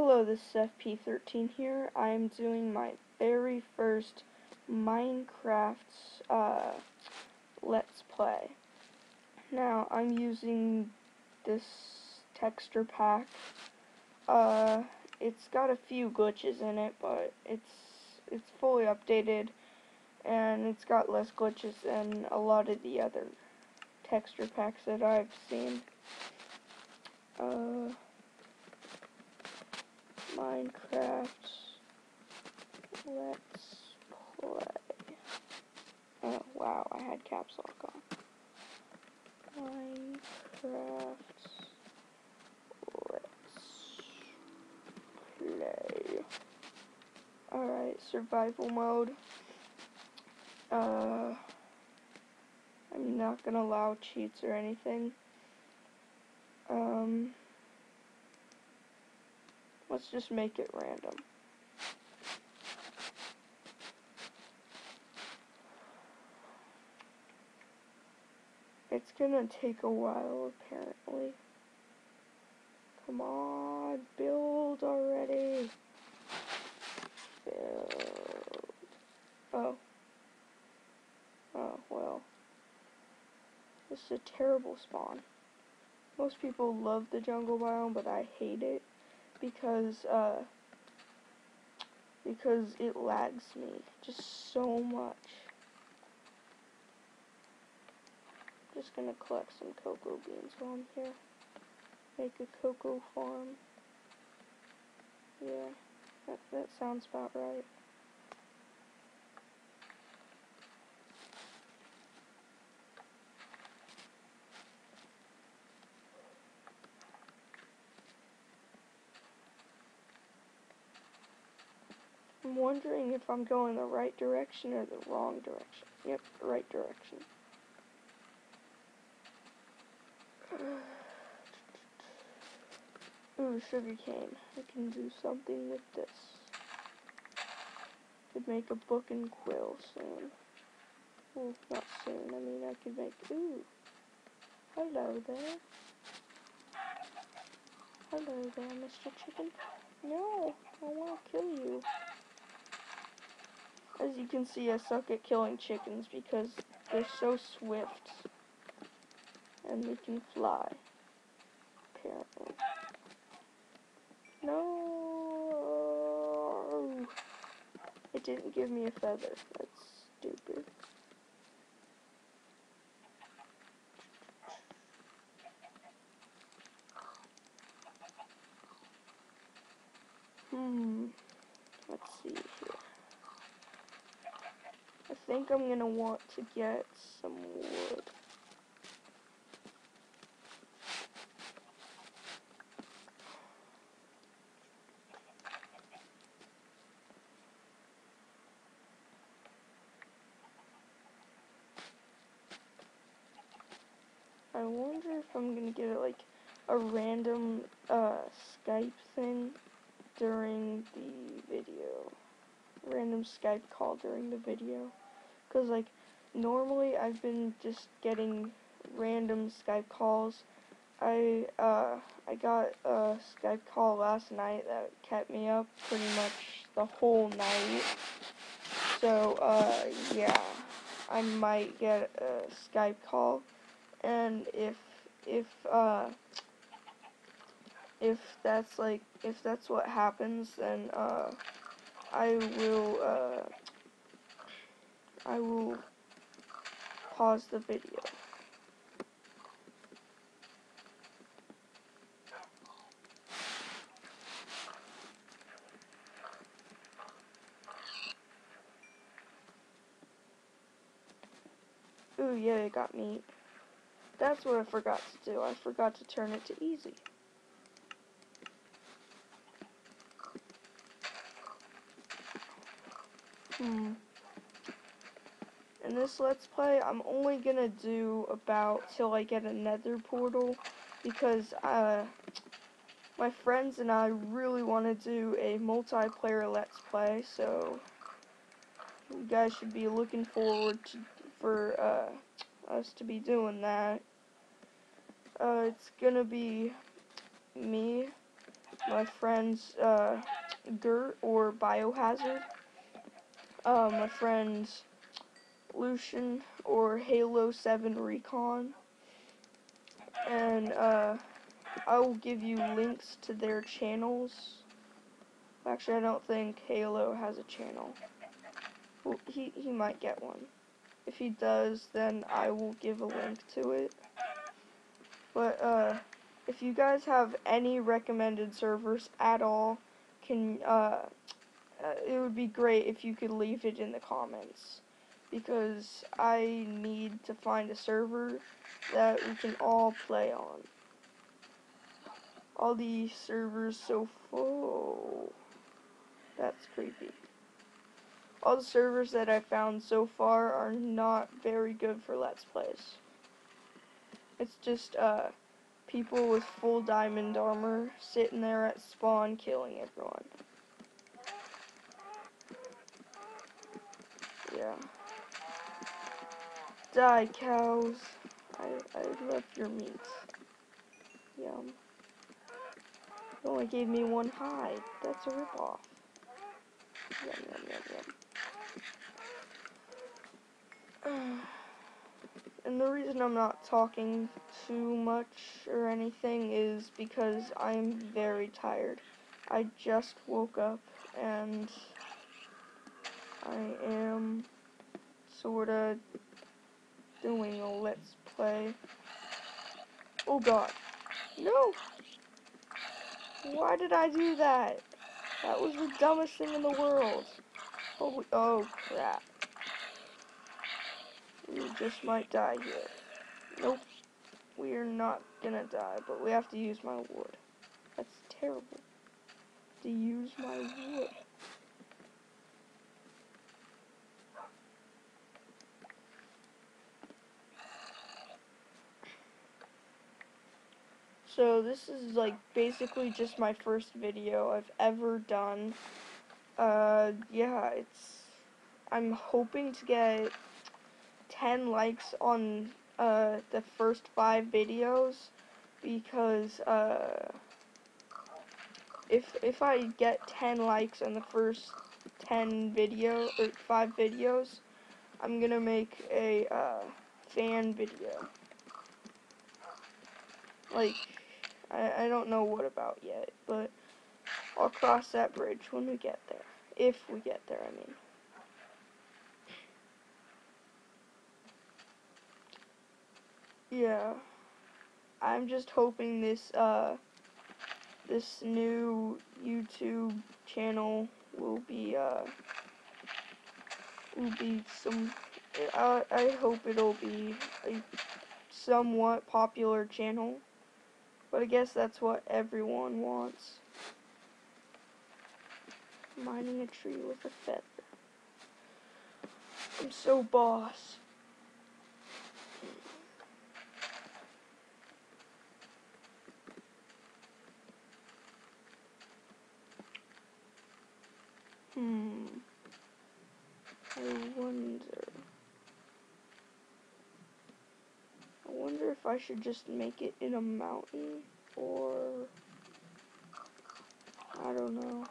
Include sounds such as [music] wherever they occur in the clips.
Hello, this is FP13 here. I am doing my very first Minecraft uh, Let's Play. Now, I'm using this texture pack. Uh, it's got a few glitches in it, but it's it's fully updated, and it's got less glitches than a lot of the other texture packs that I've seen. Uh, Minecraft Let's Play. Oh, wow, I had caps lock on. Minecraft Let's Play. Alright, survival mode. Uh, I'm not gonna allow cheats or anything. Um, let's just make it random. It's gonna take a while, apparently. Come on, build already. Build. Oh. Oh, well. This is a terrible spawn. Most people love the jungle biome, but I hate it because uh, because it lags me just so much. Just gonna collect some cocoa beans while I'm here. Make a cocoa farm. Yeah, that, that sounds about right. I'm wondering if I'm going the right direction or the wrong direction. Yep, the right direction. [sighs] Ooh, sugar cane. I can do something with this. Could make a book and quill soon. Well, not soon. I mean, I could make. Ooh. Hello there. Hello there, Mr. Chicken. No, I want to kill you. As you can see, I suck at killing chickens because they're so swift. And they can fly. Apparently. No! It didn't give me a feather. That's stupid. Hmm. Let's see here. I think I'm gonna want to get some wood. I wonder if I'm gonna get like a random uh, Skype thing during the video. Random Skype call during the video. Cause like normally I've been just getting random Skype calls. I uh I got a Skype call last night that kept me up pretty much the whole night. So uh yeah, I might get a Skype call and if if uh if that's like if that's what happens then uh I will uh I will pause the video. Ooh, yeah, it got me. That's what I forgot to do. I forgot to turn it to easy. This Let's Play, I'm only gonna do about till I get a nether portal because uh, my friends and I really want to do a multiplayer Let's Play, so you guys should be looking forward to, for uh, us to be doing that. Uh, it's gonna be me my friends uh, Gert or Biohazard, uh, my friends Lucian or Halo 7 Recon, and uh, I will give you links to their channels. Actually, I don't think Halo has a channel. Well, he, he might get one. If he does, then I will give a link to it. But, uh, if you guys have any recommended servers at all, can, uh, uh, it would be great if you could leave it in the comments. Because I need to find a server that we can all play on. All these servers so full. That's creepy all the servers that I found so far are not very good for Let's Plays. It's just, uh, people with full diamond armor sitting there at spawn killing everyone. Yeah. Die, cows. I, I love your meat. Yum. You only gave me one hide. That's a ripoff. Yum, yum, yum, yum. [sighs] and the reason I'm not talking too much or anything is because I'm very tired. I just woke up and I am sorta doing a let's play. Oh god. No! Why did I do that? That was the dumbest thing in the world. Oh, oh crap. We just might die here. Nope. We're not gonna die, but we have to use my wood. That's terrible. To use my wood. So this is like basically just my first video I've ever done. Uh, yeah, it's, I'm hoping to get 10 likes on uh, the first five videos because uh, if if I get 10 likes on the first 10 video or five videos, I'm gonna make a uh, fan video. Like I, I don't know what about yet, but I'll cross that bridge when we get there. If we get there, I mean. Yeah. I'm just hoping this, uh, this new YouTube channel will be, uh, will be some, I, I hope it'll be a somewhat popular channel. But I guess that's what everyone wants. Mining a tree with a feather. I'm so boss. Hmm. I wonder. I wonder if I should just make it in a mountain or I don't know.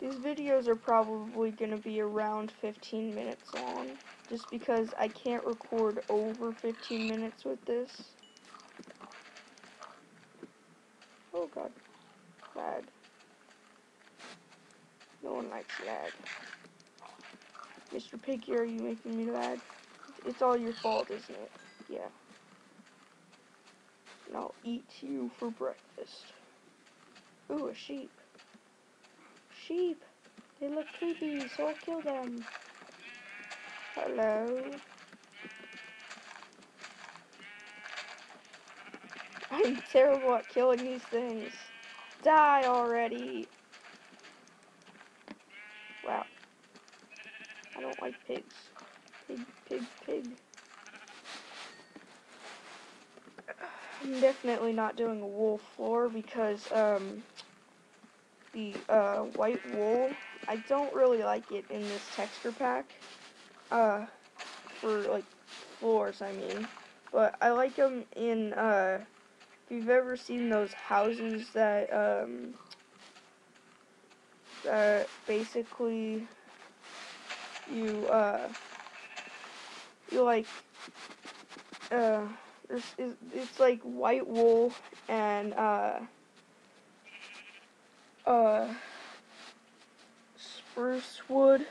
These videos are probably going to be around 15 minutes long just because I can't record over 15 minutes with this. Oh god. Bad. No one likes lag. Mr. Piggy, are you making me lag? It's all your fault, isn't it? Yeah. Eat you for breakfast. Ooh, a sheep. Sheep! They look creepy, so I'll kill them. Hello? [laughs] I'm terrible at killing these things. Die already! Wow. I don't like pigs. Pig, pig, pig. I'm definitely not doing a wool floor because um, the uh, white wool, I don't really like it in this texture pack. Uh, for like floors, I mean. But I like them in, uh, if you've ever seen those houses that, um, that basically you uh you like uh it's, it's like white wool and uh uh spruce wood.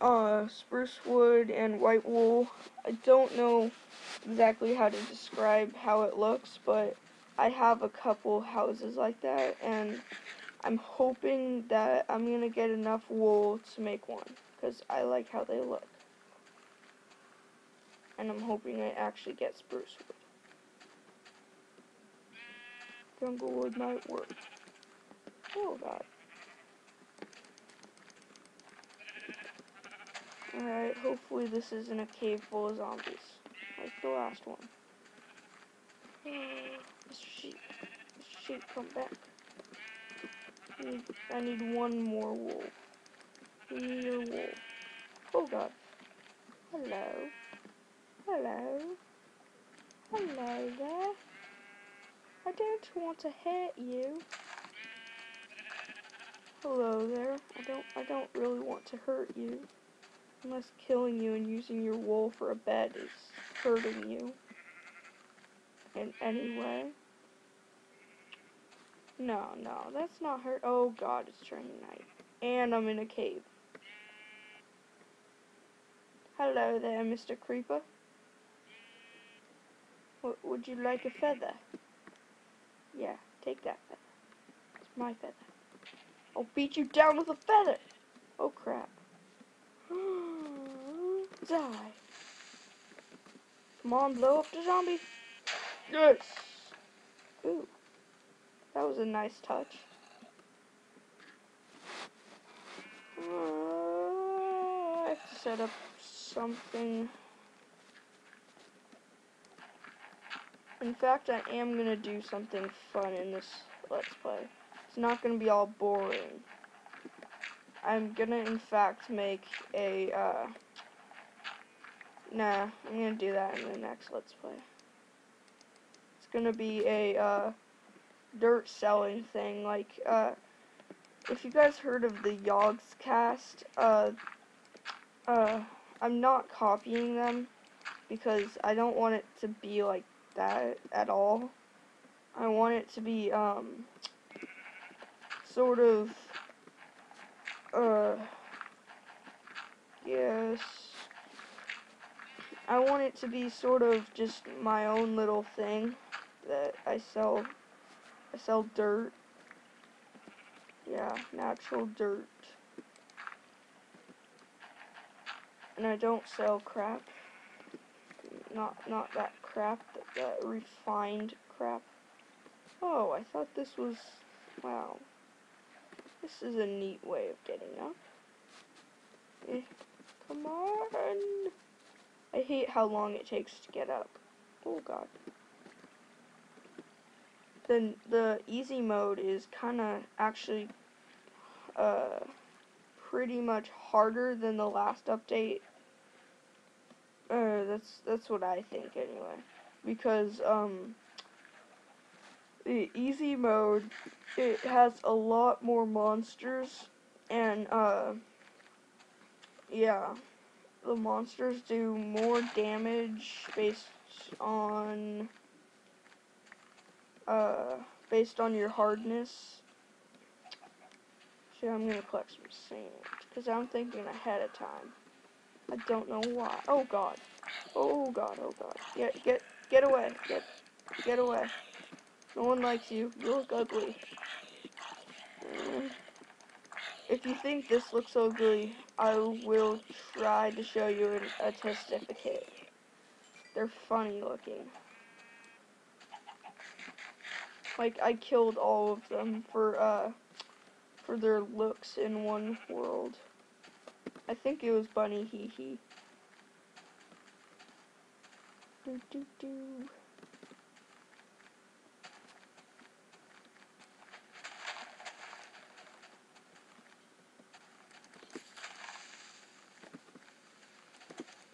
Uh spruce wood and white wool I don't know exactly how to describe how it looks but I have a couple houses like that and I'm hoping that I'm gonna get enough wool to make one because I like how they look and I'm hoping I actually get spruce wood. Jungle wood might work. Oh god. Alright, hopefully this isn't a cave full of zombies. Like the last one. [sighs] Mr. Sheep. Mr. Sheep, come back. I need, I need one more wool. Give me wool. Oh god. Hello. Hello. Hello there. I don't want to hurt you. Hello there. I don't I don't really want to hurt you. Unless killing you and using your wool for a bed is hurting you. In any way. No, no, that's not hurt. Oh god, it's turning night. And I'm in a cave. Hello there, Mr. Creeper. Would you like a feather? Yeah, take that feather. It's my feather. I'll beat you down with a feather. Oh crap. [gasps] Die. Come on, blow up the zombie. Yes. Ooh. That was a nice touch. Uh, I have to set up something. In fact, I am going to do something fun in this Let's Play. It's not going to be all boring. I'm going to, in fact, make a, uh, nah, I'm going to do that in the next Let's Play. It's going to be a, uh, dirt selling thing, like, uh, if you guys heard of the Yogscast, uh, uh, I'm not copying them because I don't want it to be like that at all. I want it to be, um, sort of, uh, yes. I want it to be sort of just my own little thing that I sell. I sell dirt. Yeah, natural dirt. And I don't sell crap. Not not that crap, that, that refined crap. Oh, I thought this was, wow. This is a neat way of getting up. Eh, come on. I hate how long it takes to get up. Oh god. The, the easy mode is kind of actually uh, pretty much harder than the last update uh, that's that's what I think anyway. Because um, the easy mode it has a lot more monsters and uh, yeah, the monsters do more damage based on uh based on your hardness. So I'm gonna collect some sand because I'm thinking ahead of time. I don't know why. Oh god. Oh god, oh god. Get get get away. Get get away. No one likes you. You look ugly. Mm. If you think this looks ugly, I will try to show you an, a testificate. They're funny looking. Like I killed all of them for uh for their looks in one world. I think it was Bunny Hee Hee. Do, do, do.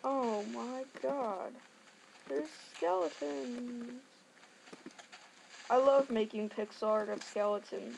Oh my god. There's skeletons. I love making pixel art of skeletons.